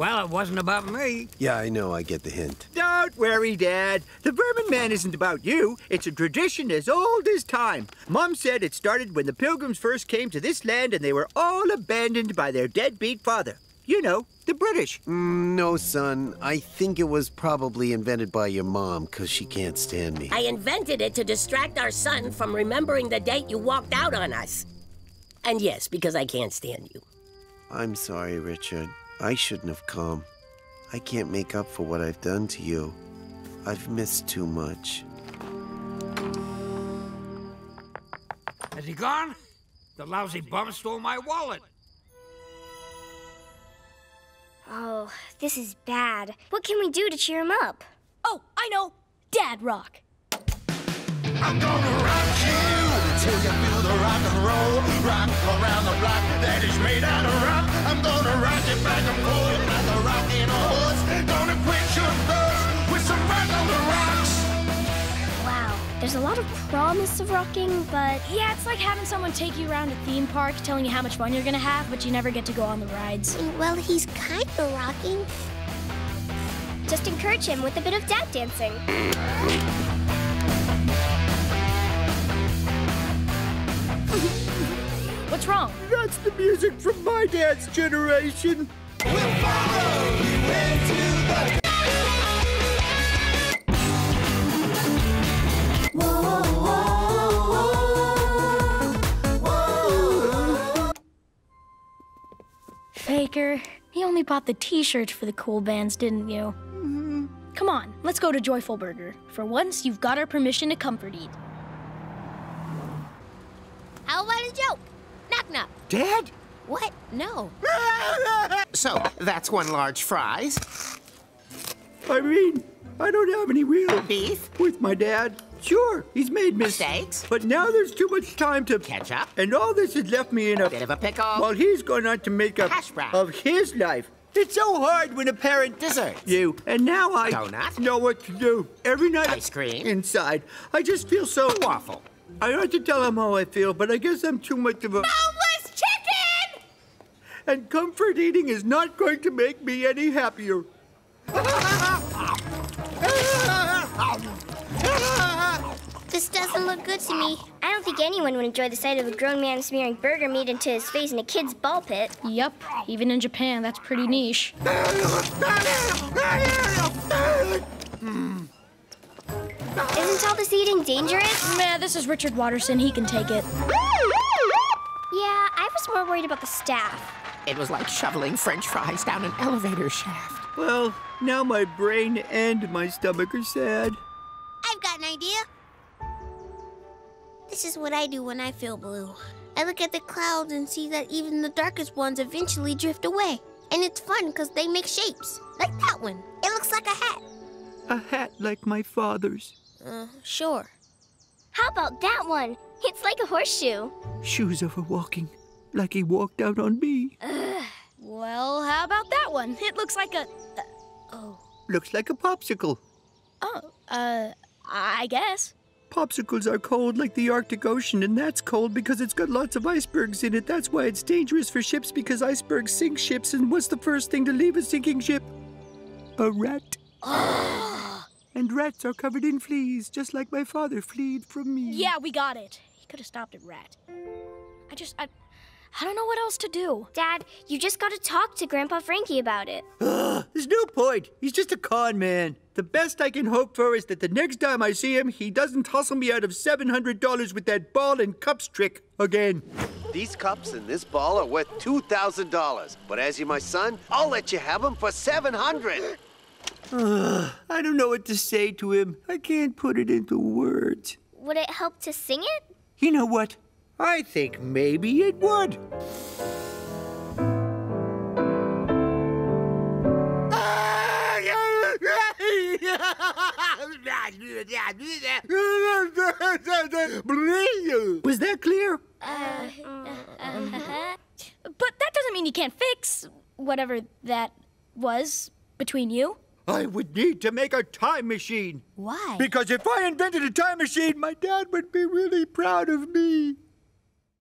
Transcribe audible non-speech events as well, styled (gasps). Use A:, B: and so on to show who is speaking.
A: Well, it wasn't about me.
B: Yeah, I know. I get the hint.
C: Don't worry, Dad. The Vermin Man isn't about you. It's a tradition as old as time. Mom said it started when the Pilgrims first came to this land and they were all abandoned by their deadbeat father. You know, the British.
B: Mm, no, son. I think it was probably invented by your mom because she can't stand me.
D: I invented it to distract our son from remembering the date you walked out on us. And yes, because I can't stand you.
B: I'm sorry, Richard. I shouldn't have come. I can't make up for what I've done to you. I've missed too much.
A: Has he gone? The lousy bum stole my wallet.
E: Oh, this is bad. What can we do to cheer him up?
F: Oh, I know. Dad rock.
G: I'm gonna rock you till you feel the rock and roll. Rock around the block that is made out of rock. I'm gonna rock it back and forth like a rocking horse. Gonna quench your thirst with some rock on the rocks.
E: Wow, there's a lot of promise of rocking, but
F: Yeah, it's like having someone take you around a theme park telling you how much fun you're gonna have, but you never get to go on the rides.
E: well, he's kind of rocking. Just encourage him with a bit of dad dancing. (laughs)
F: What's wrong?
C: That's the music from my dad's generation.
G: We'll follow you into the
F: Faker, you only bought the t-shirts for the cool bands, didn't you? Mm-hmm. Come on, let's go to Joyful Burger. For once, you've got our permission to comfort eat.
H: How about a joke? Knock knock.
C: Dad?
H: What? No. (laughs)
I: So, that's one large fries.
C: I mean, I don't have any real
I: Beef?
C: with my dad. Sure, he's made mistakes. But now there's too much time to
I: catch up.
C: And all this has left me in a
I: Bit of a pickle?
C: While he's gone on to make a
I: Hash brown.
C: of his life. It's so hard when a parent
I: Desserts?
C: you, and now I
I: Donut?
C: know what to do. Every night
I: Ice cream?
C: inside, I just feel so
I: Waffle.
C: I ought to tell him how I feel, but I guess I'm too much of a
H: Boneless chicken!
C: And comfort eating is not going to make me any happier.
E: This doesn't look good to me. I don't think anyone would enjoy the sight of a grown man smearing burger meat into his face in a kid's ball pit.
F: Yup, even in Japan, that's pretty niche.
E: Isn't all this eating dangerous?
F: Meh, this is Richard Watterson, he can take it.
E: Yeah, I was more worried about the staff.
I: It was like shoveling french fries down an elevator shaft.
C: Well, now my brain and my stomach are sad.
H: I've got an idea. This is what I do when I feel blue. I look at the clouds and see that even the darkest ones eventually drift away. And it's fun because they make shapes. Like that one. It looks like a hat.
C: A hat like my father's.
H: Uh, sure.
E: How about that one? It's like a horseshoe.
C: Shoes over walking, like he walked out on me.
F: Well, how about that one? It looks like a. oh.
C: Looks like a popsicle.
F: Oh, uh, I guess.
C: Popsicles are cold like the Arctic Ocean, and that's cold because it's got lots of icebergs in it. That's why it's dangerous for ships because icebergs sink ships. And what's the first thing to leave a sinking ship? A rat. (gasps) and rats are covered in fleas, just like my father fleed from me.
F: Yeah, we got it. He could have stopped at Rat. I just, I, I don't know what else to do.
E: Dad, you just gotta talk to Grandpa Frankie about it. (gasps)
C: There's no point. He's just a con man. The best I can hope for is that the next time I see him, he doesn't hustle me out of $700 with that ball and cups trick again.
B: These cups and this ball are worth $2,000. But as you're my son, I'll let you have them for 700 (sighs)
C: I don't know what to say to him. I can't put it into words.
E: Would it help to sing it?
C: You know what? I think maybe it would. (laughs) Was that clear?
F: But that doesn't mean you can't fix whatever that was between you.
C: I would need to make a time machine.
F: Why?
C: Because if I invented a time machine, my dad would be really proud of me.